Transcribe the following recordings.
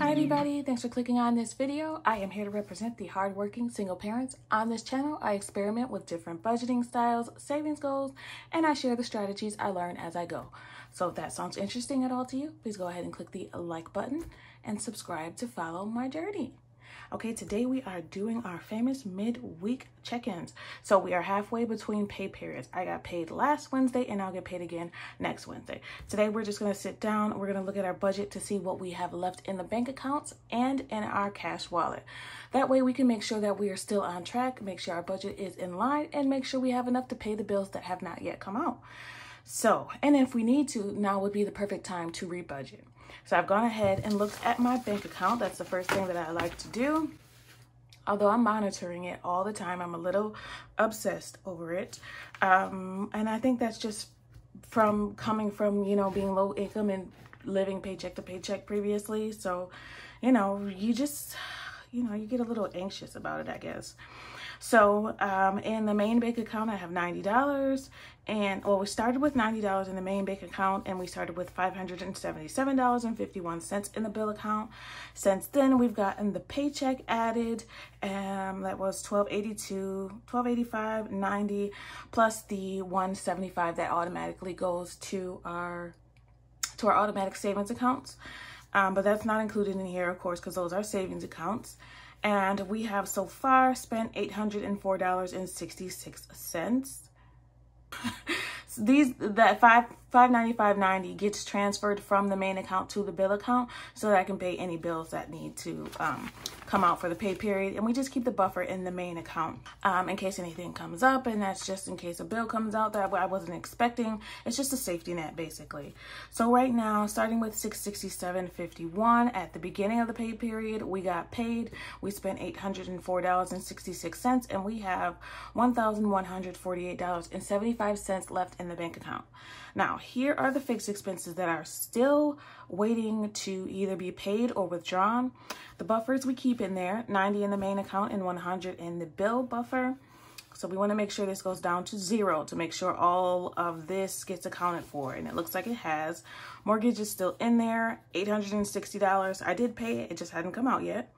Hi everybody, thanks for clicking on this video. I am here to represent the hardworking single parents. On this channel, I experiment with different budgeting styles, savings goals, and I share the strategies I learn as I go. So if that sounds interesting at all to you, please go ahead and click the like button and subscribe to follow my journey. Okay, today we are doing our famous midweek check-ins. So we are halfway between pay periods. I got paid last Wednesday and I'll get paid again next Wednesday. Today we're just gonna sit down, we're gonna look at our budget to see what we have left in the bank accounts and in our cash wallet. That way we can make sure that we are still on track, make sure our budget is in line, and make sure we have enough to pay the bills that have not yet come out. So, and if we need to, now would be the perfect time to rebudget. So I've gone ahead and looked at my bank account. That's the first thing that I like to do. Although I'm monitoring it all the time, I'm a little obsessed over it. Um, and I think that's just from coming from, you know, being low income and living paycheck to paycheck previously. So, you know, you just, you know, you get a little anxious about it, I guess. So um, in the main bank account, I have $90 and well, we started with $90 in the main bank account and we started with $577.51 in the bill account. Since then, we've gotten the paycheck added and that was 1282 1285 90 plus the 175 that automatically goes to our to our automatic savings accounts. Um, but that's not included in here, of course, because those are savings accounts and we have so far spent $804.66. these that five five ninety five ninety gets transferred from the main account to the bill account so that I can pay any bills that need to um, come out for the pay period. And we just keep the buffer in the main account um, in case anything comes up. And that's just in case a bill comes out that I wasn't expecting. It's just a safety net basically. So right now, starting with 667.51 at the beginning of the pay period, we got paid. We spent $804.66 and we have $1,148.75 left in the bank account. Now, here are the fixed expenses that are still waiting to either be paid or withdrawn. The buffers we keep in there, 90 in the main account and 100 in the bill buffer. So we want to make sure this goes down to zero to make sure all of this gets accounted for. And it looks like it has. Mortgage is still in there, $860. I did pay it, it just hadn't come out yet.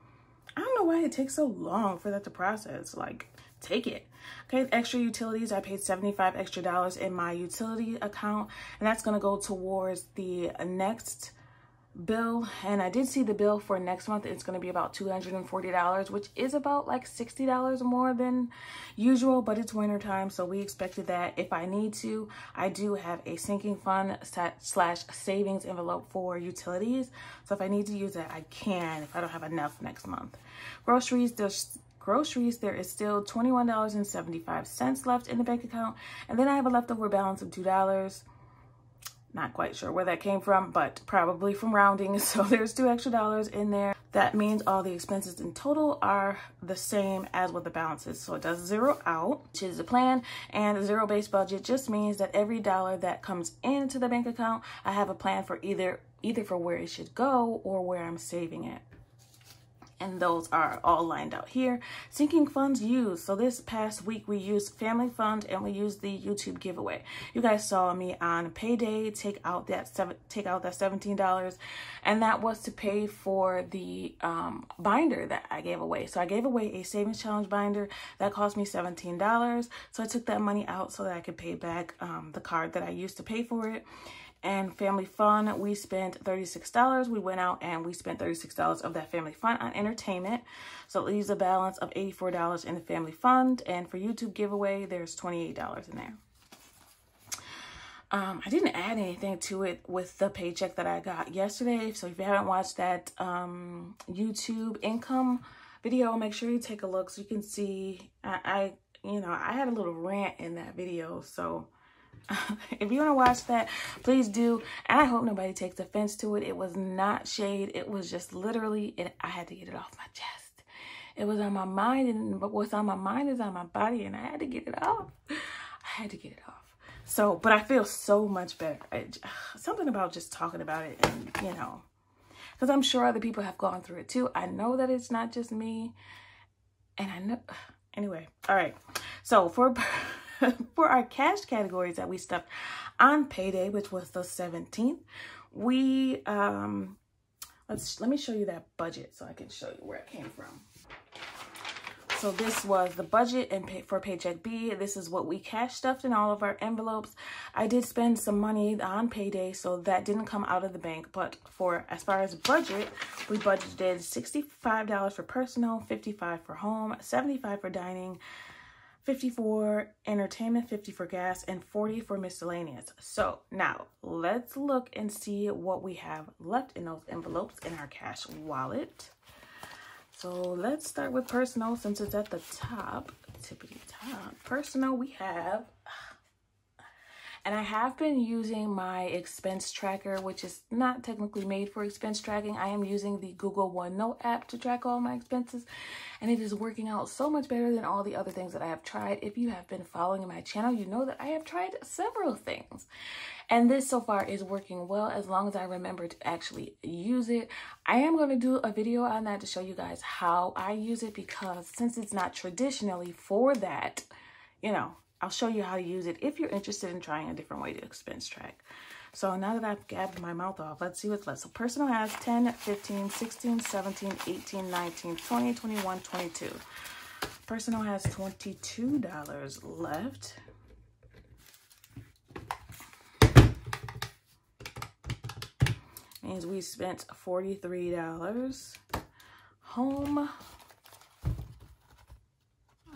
Why it takes so long for that to process. Like, take it. Okay, extra utilities, I paid 75 extra dollars in my utility account, and that's gonna go towards the next bill. And I did see the bill for next month. It's gonna be about $240, which is about like $60 more than usual, but it's winter time, so we expected that. If I need to, I do have a sinking fund slash savings envelope for utilities. So if I need to use it, I can if I don't have enough next month. Groceries, there's groceries, there is still $21.75 left in the bank account. And then I have a leftover balance of $2. Not quite sure where that came from, but probably from rounding. So there's two extra dollars in there. That means all the expenses in total are the same as what the balance is. So it does zero out, which is the plan. And a zero-based budget just means that every dollar that comes into the bank account, I have a plan for either either for where it should go or where I'm saving it and those are all lined out here. Sinking funds used. So this past week we used Family Fund and we used the YouTube giveaway. You guys saw me on payday take out that seven take out that $17 and that was to pay for the um, binder that I gave away. So I gave away a savings challenge binder that cost me $17. So I took that money out so that I could pay back um, the card that I used to pay for it and family fun we spent $36 we went out and we spent $36 of that family fun on entertainment so it leaves a balance of $84 in the family fund and for youtube giveaway there's $28 in there um, I didn't add anything to it with the paycheck that I got yesterday. So if you haven't watched that um, YouTube income video, make sure you take a look so you can see. I, I, you know, I had a little rant in that video. So if you want to watch that, please do. And I hope nobody takes offense to it. It was not shade. It was just literally, it, I had to get it off my chest. It was on my mind, and what's on my mind is on my body, and I had to get it off. I had to get it off. So, but I feel so much better. I, something about just talking about it, and you know, because I'm sure other people have gone through it too. I know that it's not just me, and I know. Anyway, all right. So for for our cash categories that we stuffed on payday, which was the 17th, we, um, let's, let me show you that budget so I can show you where it came from. So this was the budget and pay for Paycheck B. This is what we cash stuffed in all of our envelopes. I did spend some money on payday, so that didn't come out of the bank. But for as far as budget, we budgeted $65 for personal, 55 for home, 75 for dining, 50 for entertainment, 50 for gas, and 40 for miscellaneous. So now let's look and see what we have left in those envelopes in our cash wallet. So let's start with personal since it's at the top, tippity top. Personal, we have, and I have been using my expense tracker, which is not technically made for expense tracking. I am using the Google OneNote app to track all my expenses, and it is working out so much better than all the other things that I have tried. If you have been following my channel, you know that I have tried several things. And this so far is working well as long as I remember to actually use it. I am going to do a video on that to show you guys how I use it because since it's not traditionally for that, you know, I'll show you how to use it if you're interested in trying a different way to expense track. So now that I've gabbed my mouth off, let's see what's left. So personal has 10, 15, 16, 17, 18, 19, 20, 21, 22. Personal has $22 left. means we spent $43. Home,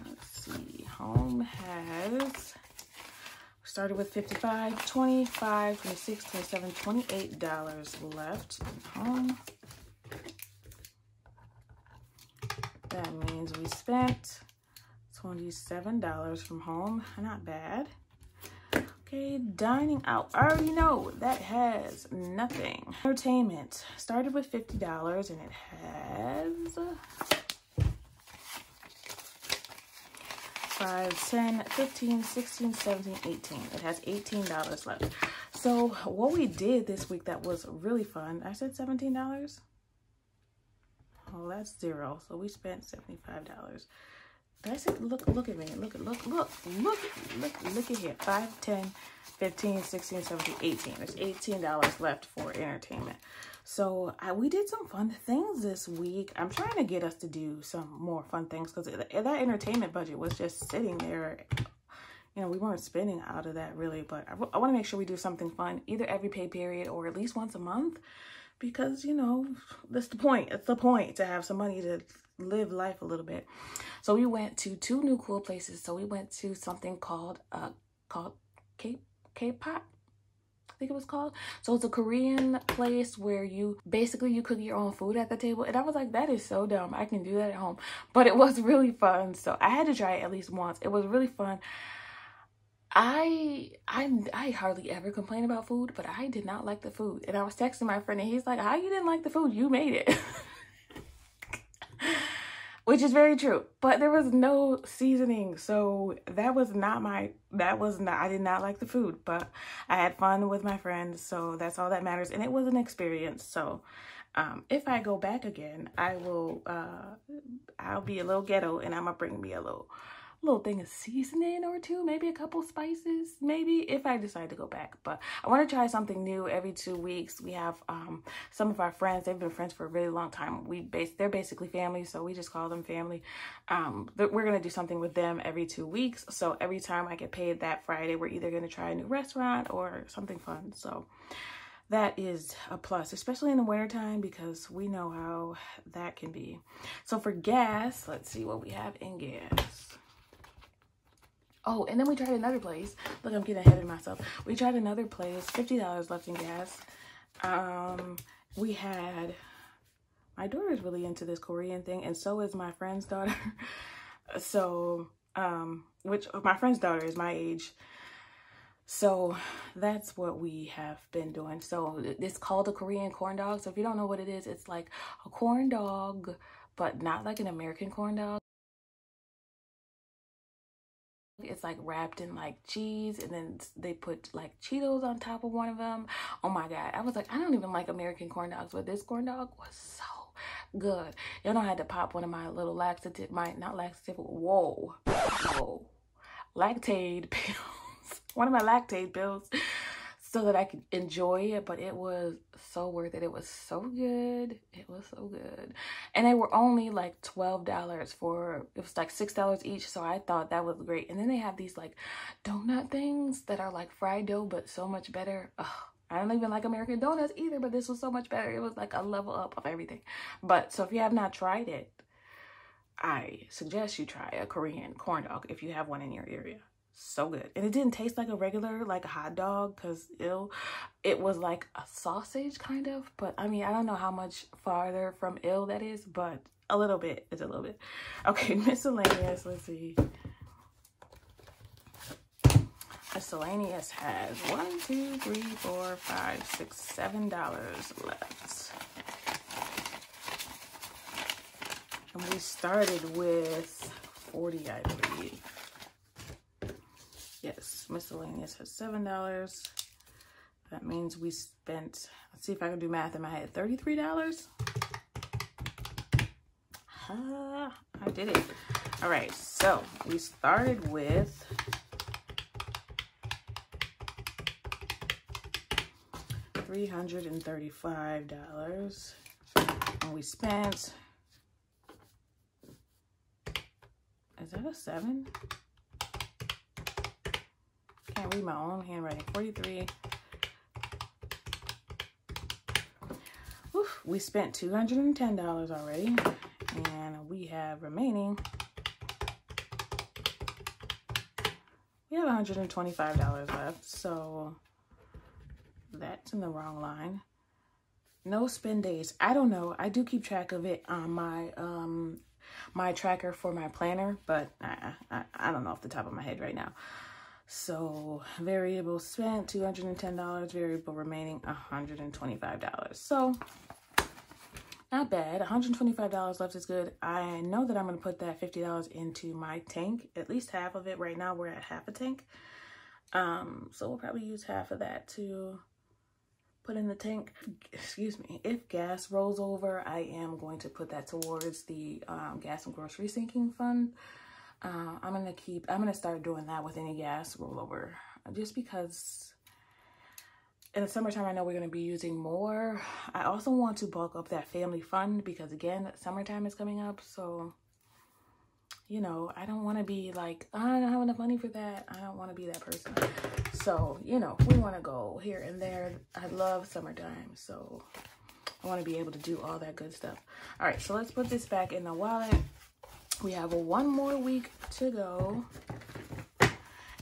let's see, home has, started with 55 25 26 27 $28 left in home. That means we spent $27 from home, not bad. Okay, dining out. I already know that has nothing. Entertainment started with $50 and it has 5, 10, 15, 16, 17, 18. It has $18 left. So what we did this week that was really fun, I said $17. Oh, that's zero. So we spent $75. That's it. Look, look at me. Look, look, look, look, look, look at here. 5, 10, 15, 16, 17, 18. There's $18 left for entertainment. So I, we did some fun things this week. I'm trying to get us to do some more fun things because that entertainment budget was just sitting there. You know, we weren't spending out of that really, but I, I want to make sure we do something fun either every pay period or at least once a month because, you know, that's the point. It's the point to have some money to live life a little bit. So we went to two new cool places. So we went to something called uh called K K-pop. I think it was called. So it's a Korean place where you basically you cook your own food at the table. And I was like, that is so dumb. I can do that at home. But it was really fun. So I had to try it at least once. It was really fun. I I I hardly ever complain about food, but I did not like the food. And I was texting my friend and he's like, How you didn't like the food? You made it. which is very true but there was no seasoning so that was not my that was not i did not like the food but i had fun with my friends so that's all that matters and it was an experience so um, if i go back again i will uh i'll be a little ghetto and i'm gonna bring me a little little thing of seasoning or two, maybe a couple spices, maybe if I decide to go back. But I want to try something new every two weeks. We have um, some of our friends, they've been friends for a really long time. We base They're basically family, so we just call them family. Um, we're going to do something with them every two weeks. So every time I get paid that Friday, we're either going to try a new restaurant or something fun. So that is a plus, especially in the wintertime because we know how that can be. So for gas, let's see what we have in gas. Oh, and then we tried another place. Look, I'm getting ahead of myself. We tried another place, $50 left in gas. Um, we had, my daughter is really into this Korean thing, and so is my friend's daughter. so, um, which my friend's daughter is my age. So that's what we have been doing. So it's called a Korean corn dog. So if you don't know what it is, it's like a corn dog, but not like an American corn dog. Like wrapped in like cheese and then they put like Cheetos on top of one of them. Oh my God. I was like, I don't even like American corn dogs, but this corn dog was so good. Y'all know I had to pop one of my little laxative, my, not laxative, whoa, whoa, Lactaid pills. one of my Lactaid pills so that I could enjoy it, but it was so worth it. It was so good. It was so good. And they were only like $12 for, it was like $6 each. So I thought that was great. And then they have these like donut things that are like fried dough, but so much better. Ugh. I don't even like American donuts either, but this was so much better. It was like a level up of everything. But so if you have not tried it, I suggest you try a Korean corn dog if you have one in your area so good. And it didn't taste like a regular like a hot dog because ill it was like a sausage kind of but i mean i don't know how much farther from ill that is but a little bit it's a little bit. Okay miscellaneous let's see. Miscellaneous has one two three four five six seven dollars left. And we started with 40 i believe Yes, miscellaneous has $7. That means we spent, let's see if I can do math in my head, $33? Uh, I did it. All right, so we started with $335 and we spent, is that a seven? Can't read my own handwriting. 43. Oof, we spent $210 already. And we have remaining. We have $125 left. So that's in the wrong line. No spend days. I don't know. I do keep track of it on my um my tracker for my planner, but I, I, I don't know off the top of my head right now. So variable spent $210, variable remaining $125. So not bad. $125 left is good. I know that I'm going to put that $50 into my tank, at least half of it. Right now we're at half a tank. Um, so we'll probably use half of that to put in the tank. Excuse me. If gas rolls over, I am going to put that towards the um, gas and grocery sinking fund. Uh, I'm gonna keep, I'm gonna start doing that with any gas rollover just because in the summertime, I know we're going to be using more. I also want to bulk up that family fund because again, summertime is coming up. So, you know, I don't want to be like, oh, I don't have enough money for that. I don't want to be that person. So, you know, we want to go here and there. I love summertime. So I want to be able to do all that good stuff. All right, so let's put this back in the wallet we have one more week to go.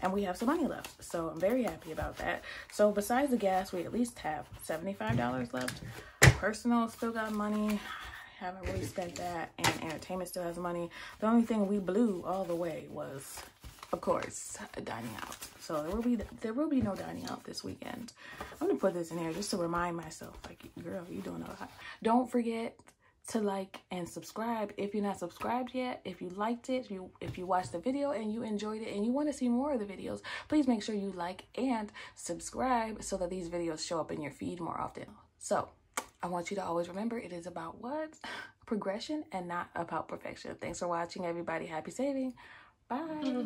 And we have some money left. So i'm very happy about that. So besides the gas we at least have 75 dollars left. Personal still got money. Haven't really spent that. And entertainment still has money. The only thing we blew all the way was of course dining out. So there will be there will be no dining out this weekend. I'm gonna put this in here just to remind myself like girl you doing a lot. Don't forget to like and subscribe. If you're not subscribed yet if you liked it if you if you watched the video and you enjoyed it and you want to see more of the videos please make sure you like and subscribe so that these videos show up in your feed more often. So i want you to always remember it is about what? Progression and not about perfection. Thanks for watching everybody. Happy saving. Bye